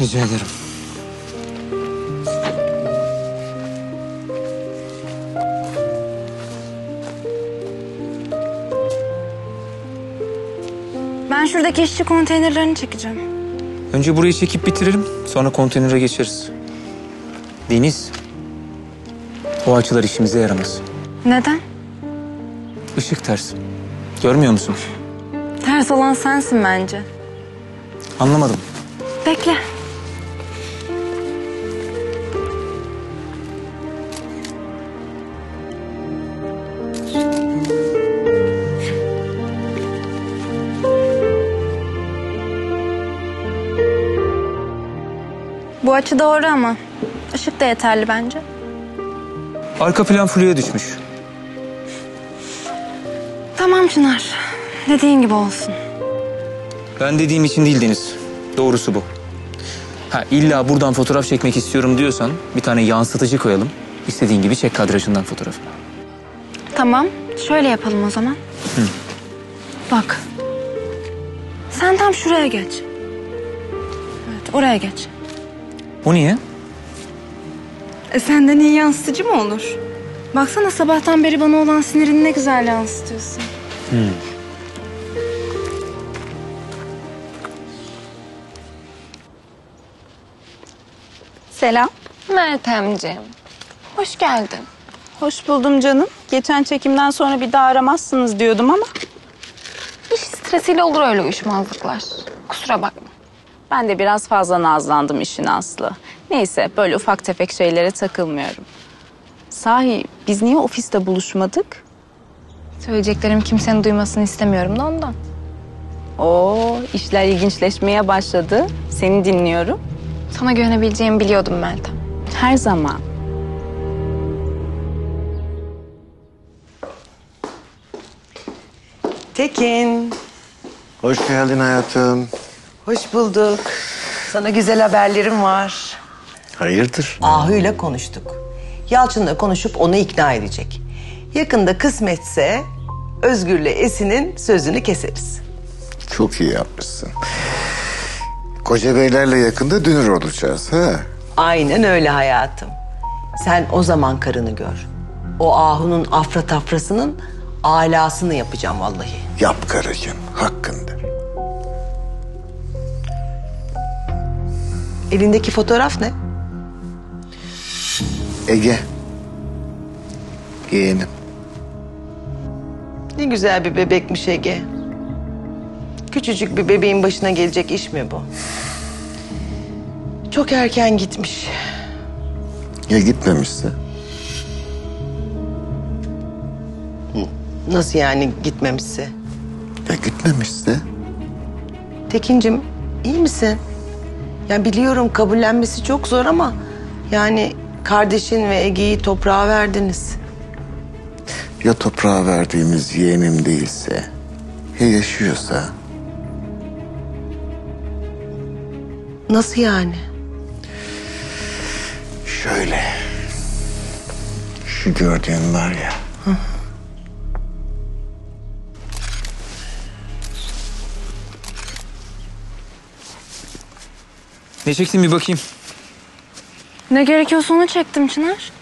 Rica ederim. Ben şuradaki işçi konteynerlerini çekeceğim. Önce burayı çekip bitirelim. Sonra konteynere geçeriz. Deniz. O açılar işimize yaramaz. Neden? Işık ters. Görmüyor musun? Ters olan sensin bence. Anlamadım. Bekle. Bu açı doğru ama ışık da yeterli bence. Arka plan fluya düşmüş. Tamam Çınar. Dediğin gibi olsun. Ben dediğim için değil Deniz. Doğrusu bu. Ha illa buradan fotoğraf çekmek istiyorum diyorsan bir tane yansıtıcı koyalım. İstediğin gibi çek kadrajından fotoğrafı. Tamam. Şöyle yapalım o zaman. Bak. Sen tam şuraya geç. Evet oraya geç. O niye? E senden iyi yansıtıcı mı olur? Baksana sabahtan beri bana olan sinirini ne güzel yansıtıyorsun. Selam. Meltemciğim, hoş geldin. Hoş buldum canım. Geçen çekimden sonra bir daha aramazsınız diyordum ama İş stresiyle olur öyle uyuşmazlıklar. Kusura bakma. Ben de biraz fazla nazlandım işin aslı. Neyse böyle ufak tefek şeylere takılmıyorum. Sahi biz niye ofiste buluşmadık? Söyleyeceklerim kimsenin duymasını istemiyorum da ondan. Oo işler ilginçleşmeye başladı. Seni dinliyorum. Sana güvenebileceğimi biliyordum Meltem. Her zaman. Tekin, Hoş geldin hayatım. Hoş bulduk. Sana güzel haberlerim var. Hayırdır? Ahu'yla konuştuk. Yalçın'la konuşup onu ikna edecek. Yakında kısmetse Özgür'le Esin'in sözünü keseriz. Çok iyi yapmışsın. Koca beylerle yakında dünür olacağız ha? Aynen öyle hayatım. Sen o zaman karını gör. O Ahu'nun afra tafrasının alasını yapacağım vallahi. Yap karıcığım, hakkındır. Elindeki fotoğraf ne? Ege. Yeğenim. Ne güzel bir bebekmiş Ege. Küçücük bir bebeğin başına gelecek iş mi bu? Çok erken gitmiş. Ya gitmemişse? Nasıl yani gitmemişse? Ya gitmemişse? Tekincim iyi misin? Ya biliyorum kabullenmesi çok zor ama yani kardeşin ve Ege'yi toprağa verdiniz. Ya toprağa verdiğimiz yeğenim değilse? Ya yaşıyorsa? Nasıl yani? Şöyle. Şu gördüğün var ya. Ne çektin bir bakayım. Ne gerekiyorsa onu çektim Çınar.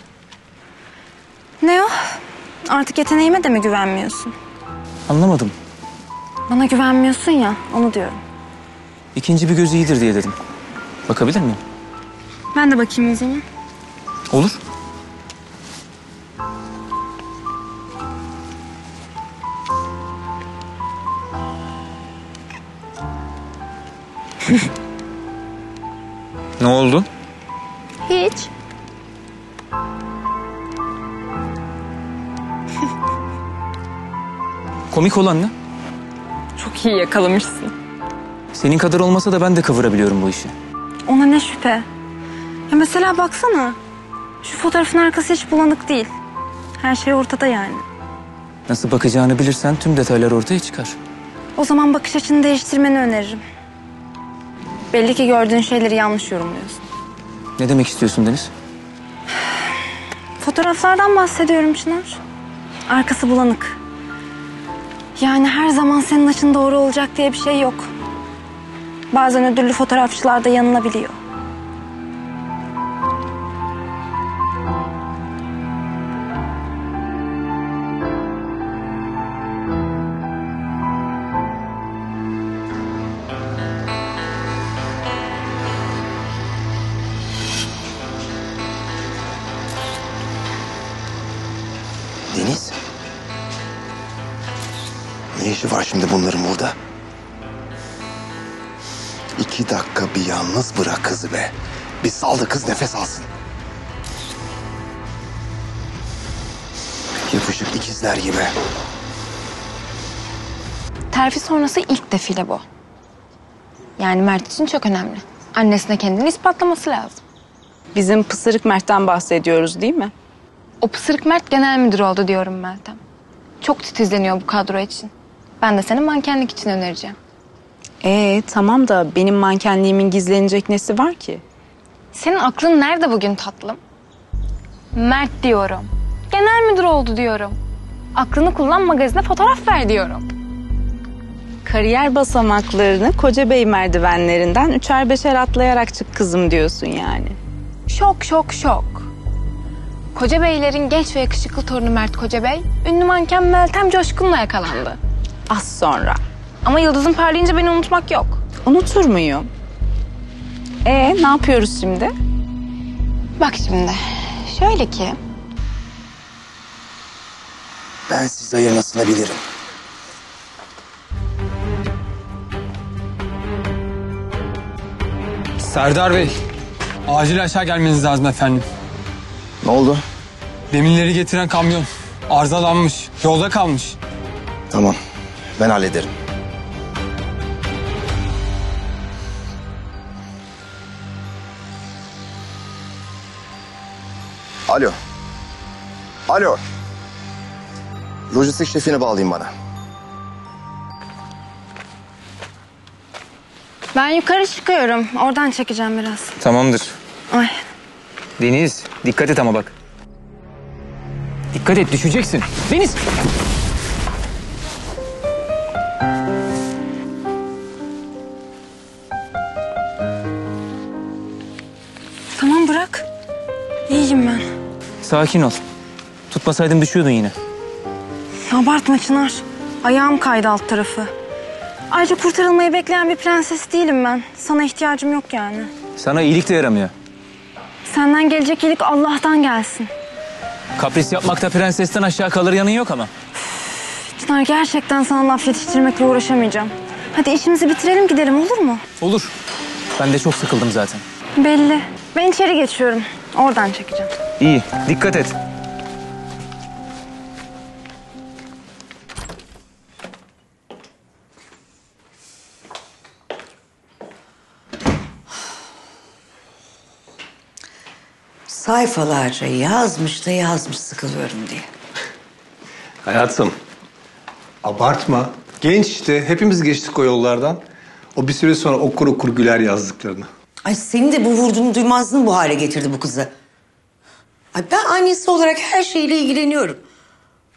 Ne o? Artık yeteneğime de mi güvenmiyorsun? Anlamadım. Bana güvenmiyorsun ya onu diyorum. İkinci bir göz iyidir diye dedim. Bakabilir miyim? Ben de bakayım o zaman. Olur. ne oldu? Hiç. Komik olan ne? Çok iyi yakalamışsın. Senin kadar olmasa da ben de kıvırabiliyorum bu işi. Ona ne şüphe. Ya mesela baksana. Şu fotoğrafın arkası hiç bulanık değil. Her şey ortada yani. Nasıl bakacağını bilirsen tüm detaylar ortaya çıkar. O zaman bakış açını değiştirmeni öneririm. Belli ki gördüğün şeyleri yanlış yorumluyorsun. Ne demek istiyorsun Deniz? Fotoğraflardan bahsediyorum Çınar. Arkası bulanık. Yani her zaman senin açın doğru olacak diye bir şey yok. Bazen ödüllü fotoğrafçılar da yanılabiliyor. Şimdi bunların burada? İki dakika bir yalnız bırak kızı be. Bir sal da kız nefes alsın. Yapışık ikizler gibi. Terfi sonrası ilk defile bu. Yani Mert için çok önemli. Annesine kendini ispatlaması lazım. Bizim pısırık Mert'ten bahsediyoruz değil mi? O pısırık Mert genel müdür oldu diyorum Meltem. Çok titizleniyor bu kadro için. Ben de seni mankenlik için önereceğim. Ee tamam da benim mankenliğimin gizlenecek nesi var ki? Senin aklın nerede bugün tatlım? Mert diyorum. Genel müdür oldu diyorum. Aklını kullan magazine fotoğraf ver diyorum. Kariyer basamaklarını Koca Bey merdivenlerinden üçer beşer atlayarak çık kızım diyorsun yani. Şok şok şok. Koca Beylerin genç ve yakışıklı torunu Mert Koca Bey, ünlü manken Meltem Coşkun'la yakalandı. Az sonra. Ama yıldızın parlayınca beni unutmak yok. Unutur muyum? Ee ne yapıyoruz şimdi? Bak şimdi, şöyle ki... Ben siz ayırmasını bilirim. Serdar Bey, acil aşağı gelmeniz lazım efendim. Ne oldu? Demirleri getiren kamyon arızalanmış, yolda kalmış. Tamam. Ben hallederim. Alo. Alo. Lojistik şefini bağlayayım bana. Ben yukarı çıkıyorum. Oradan çekeceğim biraz. Tamamdır. Ay. Deniz dikkat et ama bak. Dikkat et düşeceksin. Deniz. Sakin ol. Tutmasaydım düşüyordun yine. Abartma Çınar. Ayağım kaydı alt tarafı. Ayrıca kurtarılmayı bekleyen bir prenses değilim ben. Sana ihtiyacım yok yani. Sana iyilik de yaramıyor. Senden gelecek iyilik Allah'tan gelsin. Kapris yapmakta prensesten aşağı kalır yanın yok ama. Çınar gerçekten sana laf yetiştirmekle uğraşamayacağım. Hadi işimizi bitirelim gidelim olur mu? Olur. Ben de çok sıkıldım zaten. Belli. Ben içeri geçiyorum. Oradan çekeceğim. İyi dikkat et. Sayfalarca yazmış da yazmış sıkılıyorum diye. Hayatım, abartma. Genç işte, hepimiz geçtik o yollardan. O bir süre sonra okur okur güler yazdıklarını. Ay senin de bu vurduğunu duymazlığın bu hale getirdi bu kızı. Ay ben annesi olarak her şeyle ilgileniyorum.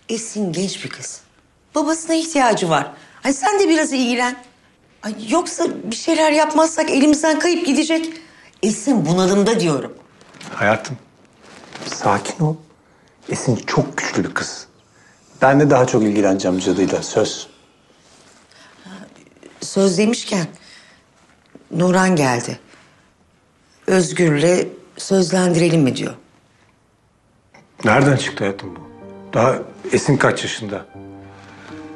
Esin genç bir kız. Babasına ihtiyacı var. Ay sen de biraz ilgilen. Ay yoksa bir şeyler yapmazsak elimizden kayıp gidecek. Esin bunalımda diyorum. Hayatım, sakin ol. Esin çok güçlü bir kız. Ben de daha çok ilgileneceğim cadıyla, söz. Söz demişken Nuran geldi. Özgür'le sözlendirelim mi diyor. Nereden çıktı hayatım bu? Daha Esin kaç yaşında?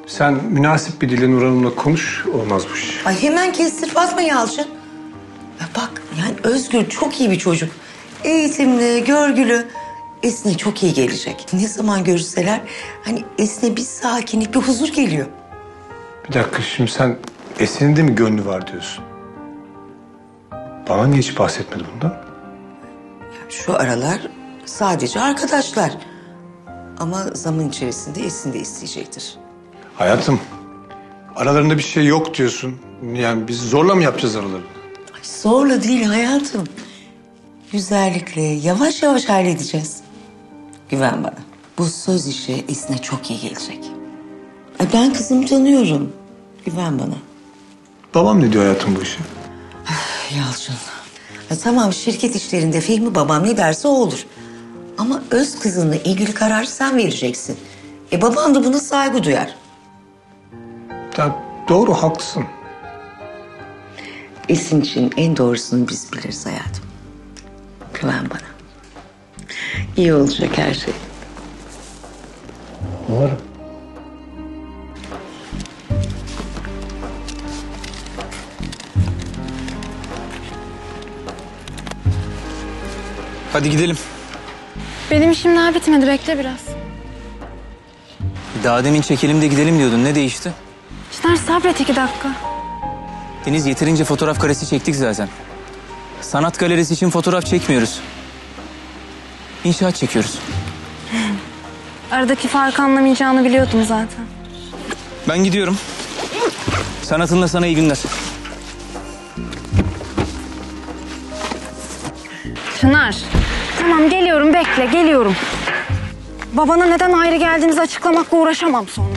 Sen münasip bir dille Nur Hanım'la konuş, olmaz bu iş. Ay hemen kestirip atma Yalçın. Ya bak yani Özgür çok iyi bir çocuk. Eğitimli, görgülü. Esin'e çok iyi gelecek. Ne zaman görüşseler hani Esin'e bir sakinlik, bir huzur geliyor. Bir dakika, şimdi sen Esin'in de mi gönlü var diyorsun? Bana niye hiç bahsetmedi bundan? Şu aralar sadece arkadaşlar. Ama zaman içerisinde Esin de isteyecektir. Hayatım, aralarında bir şey yok diyorsun. Yani biz zorla mı yapacağız aralarını? Ay zorla değil hayatım. Güzellikle yavaş yavaş halledeceğiz. Güven bana. Bu söz işi Esin'e çok iyi gelecek. Ay ben kızımı tanıyorum. Güven bana. Babam ne diyor hayatım bu işe? Yalçın. Ya tamam şirket işlerinde Fehmi babam ne derse o olur. Ama öz kızınla ilgili kararı sen vereceksin. E baban da buna saygı duyar. Ya doğru haklısın. Esin için en doğrusunu biz biliriz hayatım. Güven bana. İyi olacak her şey. Umarım. Hadi gidelim. Benim işim daha bitmedi bekle biraz. Daha demin çekelim de gidelim diyordun. Ne değişti? Çınar sabret iki dakika. Deniz yeterince fotoğraf karesi çektik zaten. Sanat galerisi için fotoğraf çekmiyoruz. İnşaat çekiyoruz. Aradaki farkı anlamayacağını biliyordum zaten. Ben gidiyorum. Sanatınla sana iyi günler. Çınar. Tamam geliyorum bekle geliyorum. Babana neden ayrı geldiğimizi açıklamakla uğraşamam sonra.